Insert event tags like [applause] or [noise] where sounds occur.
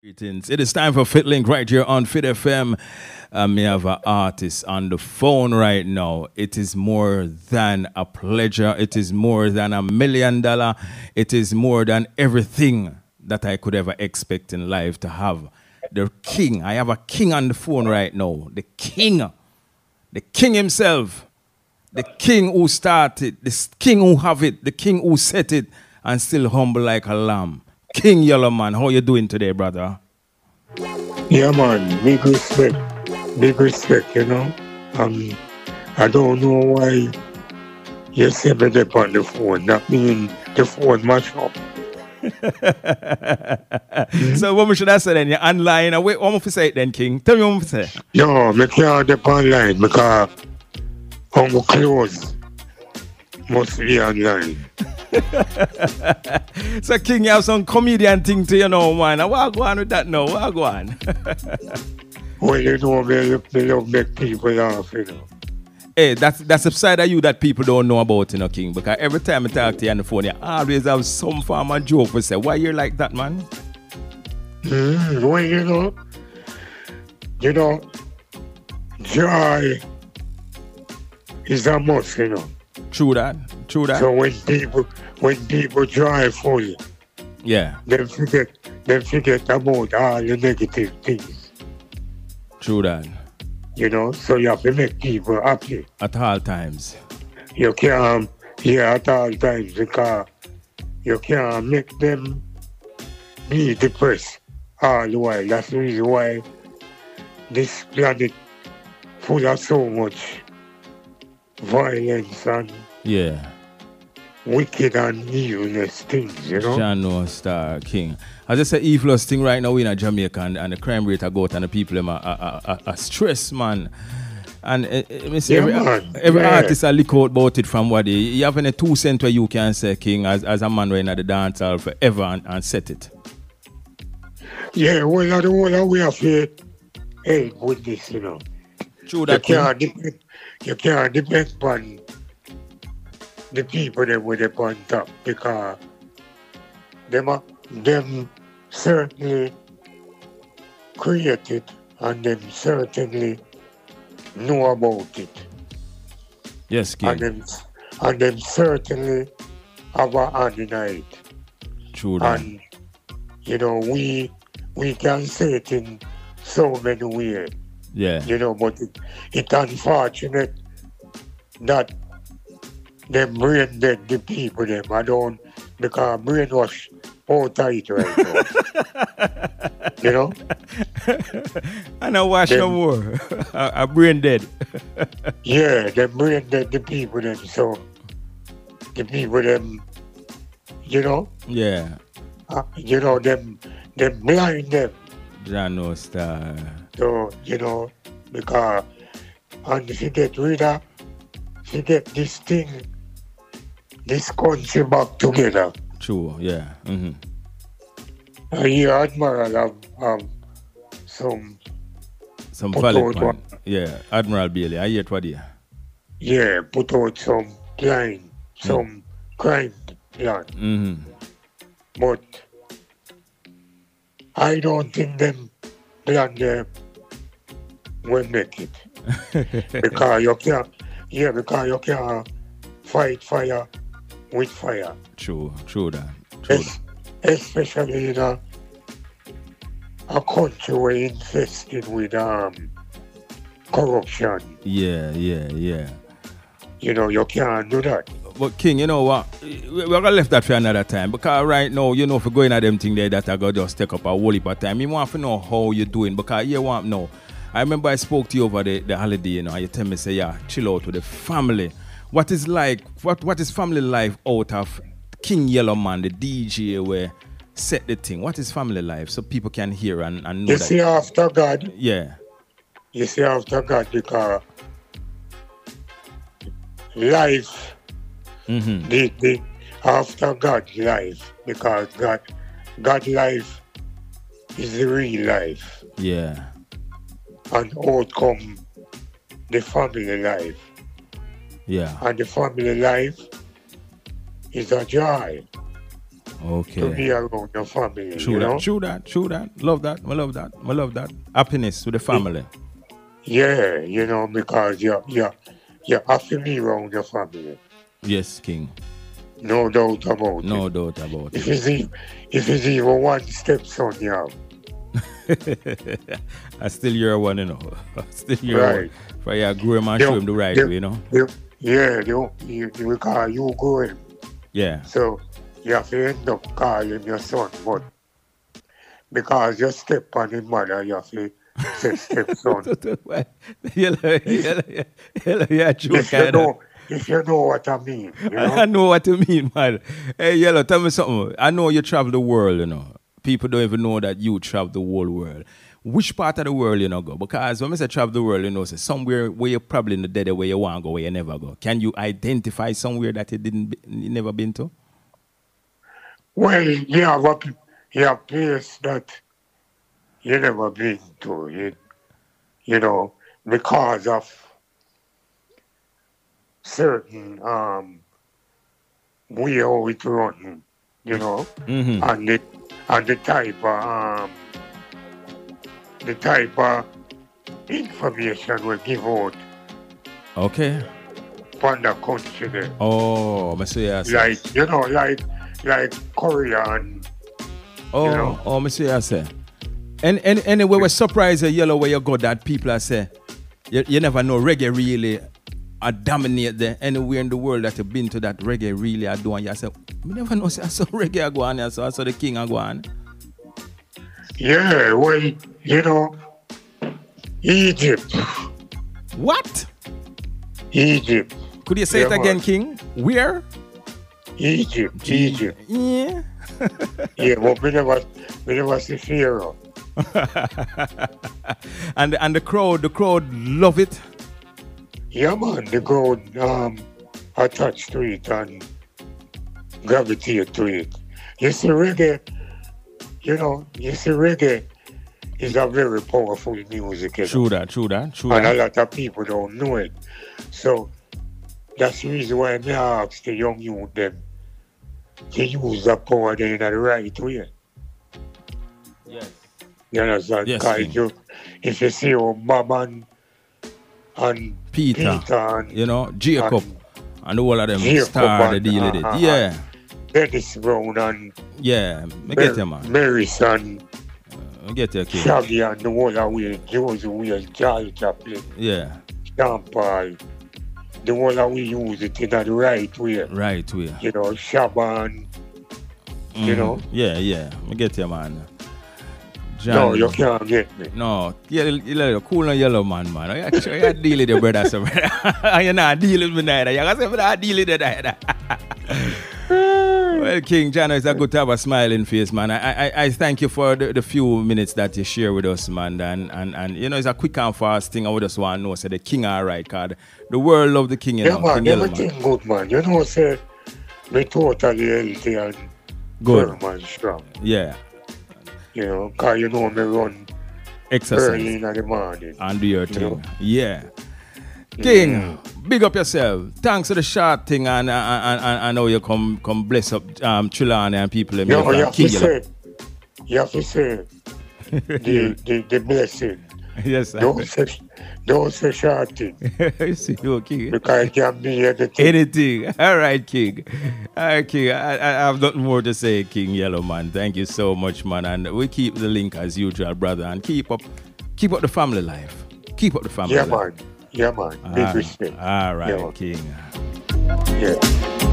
Greetings. It is time for FitLink right here on Fit FM. Um, we have an artist on the phone right now. It is more than a pleasure. It is more than a million dollar. It is more than everything that I could ever expect in life to have. The king. I have a king on the phone right now. The king. The king himself. The king who started. The king who have it. The king who set it and still humble like a lamb. King Yellow Man, how you doing today, brother? Yeah, man, big respect, big respect, you know. Um, I don't know why you me up on the phone. That means the phone mash up. [laughs] so what should I say then? You're online. Wait, what to say it then, King? Tell me what to say. Yo, me can't dep online because I'm close. Must be online. [laughs] so King, you have some comedian thing to you know, man. What go on with that now? What go on? [laughs] well, you know, me, me love make people laugh, you know. Hey, that's that's a side of you that people don't know about, you know, King. Because every time I talk to you on the phone, you always have some form of joke to say. Why you like that, man? Mm, well, you know, you know, joy is a must, you know. True that. True that. So when people when people drive for you, yeah, they forget they forget about all the negative things. True that. You know, so you have to make people happy at all times. You can't, yeah, at all times because you can't make them be depressed all the while. That's the reason why this planet full of so much violence and yeah wicked and evilness things, you know. John Star King. As I say, evilest thing right now we in Jamaica and, and the crime rate I got and the people them are, are, are, are stress, man. And uh, uh, see, yeah, every, man. every yeah. artist I look out about it from what they, you have any two cent where you can say King as, as a man right now the dance hall forever and, and set it. Yeah, well, I don't know we have to help with this, you know. True that. You can't depend, you can't depend on the people that were up on top because them, them certainly created and them certainly know about it. Yes, King. And them, and them certainly have a hand in it. True. And, you know, we we can say it in so many ways. Yeah. You know, but it, it's unfortunate that them brain dead the people them. I don't because brainwash all tight right now. [laughs] you know? I know wash no more. I, brain dead. [laughs] yeah, them brain dead the people them so the people them you know? Yeah. Uh, you know them them blind them. Jano Star. So, you know, because and you get rid of you get this thing this country back together. True, yeah. Mm-hmm. I hear Admiral have, have some some valid point. Yeah, Admiral Bailey. I hear what you. Yeah, put out some plan, some mm. crime plan. Mm-hmm. But I don't think them plan there will make it. [laughs] because you can't yeah, because you can't fight fire with fire. True, true that. True es- Especially in a, a country where infested with um corruption. Yeah, yeah, yeah. You know, you can't do that. But King, you know what? We're gonna leave that for another time because right now, you know, if you're going at them thing there that I got just take up a whole heap of time. You want to know how you're doing because you want to know. I remember I spoke to you over the, the holiday, you know, and you tell me say, yeah, chill out with the family what is like what what is family life out of King Yellow Man, the DJ where set the thing? What is family life so people can hear and, and know You see after God. Yeah. You see after God because life mm-hmm. the, the after God life because God God life is the real life. Yeah. And out come the family life. Yeah. And the family life is a joy. Okay. To be around your family. True you that, know? true that, true that. Love that, I love that, I love that. Happiness to the family. Yeah, you know, because you you you have to be around your family. Yes, King. No doubt about it. No doubt about If it. it's even, if it's even one step son you have. [laughs] I still your one, you know. [laughs] still your Right. one. For you grow him and show him the right yeah. way, you know. You, yeah, you, you, you because you going. Yeah. So you have to end up calling your son, but because you step on his mother, you have to say [laughs] true if you kind of. know, if you know what I mean, you [laughs] I know. know what you mean, man. Hey, Yellow, tell me something. I know you travel the world, you know. People don't even know that you travel the whole world. Which part of the world you know go? Because when I say travel the world, you know, say somewhere where you're probably in the dead where you want to go, where you never go. Can you identify somewhere that you didn't, be, you never been to? Well, a you have place that you never been to, you, you know, because of certain um how it run, you know, Mm-hmm. and the and the type of um the type of information we give out Okay. from the country. Oh, I see say. Like you know, like like Korea and Oh, you know. oh, I see you say. And, and anyway, we're surprised Yellow where you go that people are say, you, you never know reggae really uh, dominate there anywhere in the world that you've been to that reggae really are doing. You say, we never know say, I saw [laughs] reggae are going on, so I saw the king are on. Yeah, well, you know, Egypt, What? Egypt, Could you say Yeah, it again, man. King? Where? Egypt, Egypt. Yeah. [laughs] Yeah, but we never, we never see Pharaoh. [laughs] and and the crowd, the crowd love it. Yeah, man, the crowd um, attached to it and gravitate to it. You see, reggae, you know, you see, reggae is a very powerful music. You know? True that, true that, true and a lot of people don't know it. So that's the reason why I ask the young youth them to use the power then in the right way. Yes. You understand? Yes, Because King. you, if you see how Bob and, and Peter, Peter and you know, Jacob, and and all of them Jacob started the deal with it. uh, uh, Yeah, Dennis Brown and yeah. Me get you, man. Maris and Me get you, King. Shaggy and the whole of way, Josie Wales, Charlie Chaplin, Yeah, Sean Paul, the whole of we use it in the right way. right way. You know, Shaban, you Mhm. know. Yeah, yeah. Me get you, man. John. No, you can't get me. No, yeah, yellow, cool and yellow man, man. You actually you deal with the brother, so brother. [laughs] You're not dealing with me neither. You gotta say, but I deal with it neither. [laughs] well, King John, it's a good to have a smiling face, man. I, I, I thank you for the, the few minutes that you share with us, man. And, and, and you know, it's a quick and fast thing. I would just want to know, say the king all right, card. The world love the king, you Yeah, know. man, king Yellow, man. everything good, man. You know, say, me totally healthy and Good. firm and strong. Yeah. You know, because you know me run Exercise. early in the morning. and do your thing. know? Yeah. King, big up yourself. Thanks for the short thing and and, and, and how you come come bless up um Trelawny and people in know, you have to you know. say, you have to say [laughs] the, the, the blessing. yes, sir. Don't say, don't say short thing, [laughs] you see, you King. because it can be anything. Anything. [laughs] All right, King. All right, King. I, I I have nothing more to say, King Yellow Man. Thank you so much, man. And we keep the link as usual, brother. And keep up keep up the family life. Keep up the family Yeah, life. man. Yeah, man. Big Ah, respect. all right, Yeah. King. Yeah.